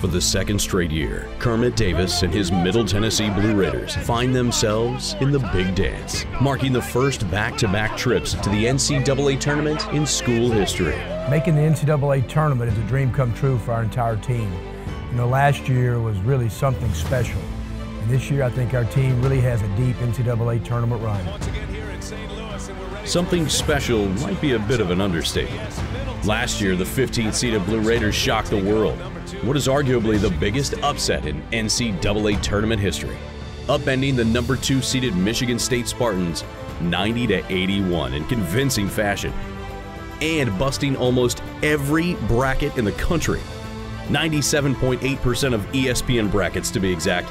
For the second straight year, Kermit Davis and his Middle Tennessee Blue Raiders find themselves in the big dance, marking the first back to back trips to the NCAA tournament in school history. Making the NCAA tournament is a dream come true for our entire team. You know, last year was really something special. And this year, I think our team really has a deep NCAA tournament run. Something special might be a bit of an understatement. Last year, the 15th seeded Blue Raiders shocked the world. What is arguably the biggest upset in NCAA tournament history, upending the number two seeded Michigan State Spartans 90 to 81 in convincing fashion, and busting almost every bracket in the country. 97.8% of ESPN brackets to be exact,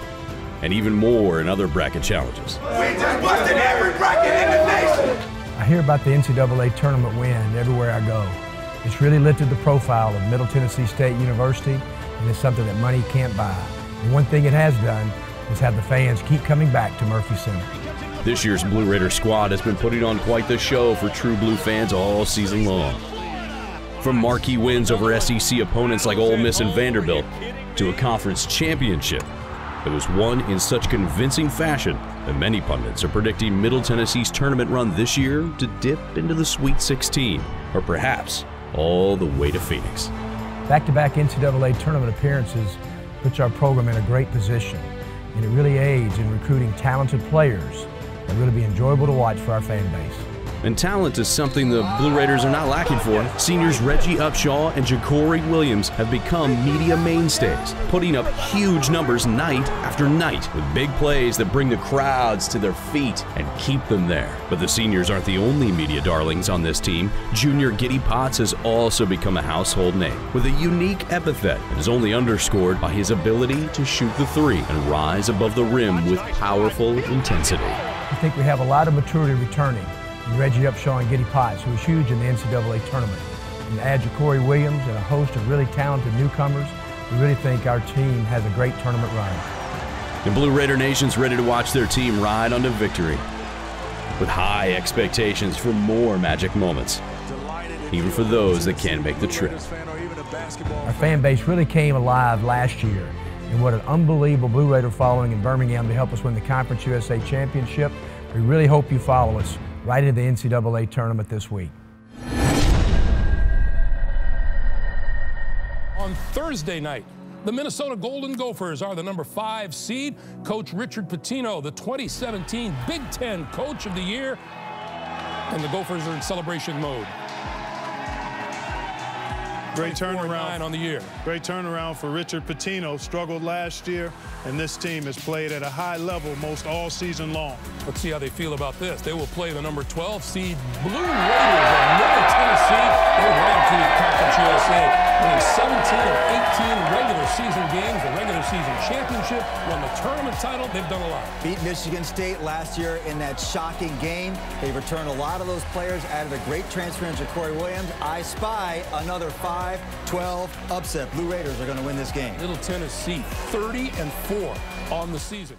and even more in other bracket challenges. We just busted every bracket in the nation. I hear about the NCAA tournament win everywhere I go. It's really lifted the profile of Middle Tennessee State University, and it's something that money can't buy. And one thing it has done is have the fans keep coming back to Murphy Center. This year's Blue Raider squad has been putting on quite the show for true Blue fans all season long. From marquee wins over SEC opponents like Ole Miss and Vanderbilt to a conference championship that was won in such convincing fashion that many pundits are predicting Middle Tennessee's tournament run this year to dip into the Sweet 16, or perhaps all the way to Phoenix. Back-to-back NCAA tournament appearances puts our program in a great position, and it really aids in recruiting talented players that really be enjoyable to watch for our fan base. And talent is something the Blue Raiders are not lacking for. Seniors Reggie Upshaw and Jacorey Williams have become media mainstays, putting up huge numbers night after night with big plays that bring the crowds to their feet and keep them there. But the seniors aren't the only media darlings on this team. Junior Giddy Potts has also become a household name with a unique epithet that is only underscored by his ability to shoot the three and rise above the rim with powerful intensity. I think we have a lot of maturity returning and Reggie Upshaw and Giddy Potts, who was huge in the NCAA tournament. And add to Corey Williams and a host of really talented newcomers, we really think our team has a great tournament run. The Blue Raider Nation's ready to watch their team ride onto victory with high expectations for more magic moments, even for those that can't make the trip. Our fan base really came alive last year, and what an unbelievable Blue Raider following in Birmingham to help us win the Conference USA Championship. We really hope you follow us right into the NCAA tournament this week. On Thursday night, the Minnesota Golden Gophers are the number five seed. Coach Richard Pitino, the 2017 Big Ten Coach of the Year, and the Gophers are in celebration mode. Great turnaround on the year. Great turnaround for Richard Pitino. Struggled last year, and this team has played at a high level most all season long. Let's see how they feel about this. They will play the number 12 seed Blue Raiders of Middle Tennessee. They ran to the Conference USA, winning 17 of 18 regular season games, the regular season championship, won the tournament title. They've done a lot. Beat Michigan State last year in that shocking game. They've returned a lot of those players, added a great transfer in Jacorey Williams. I spy another 5-12 upset. Blue Raiders are going to win this game. Middle Tennessee 30 and 4 on the season.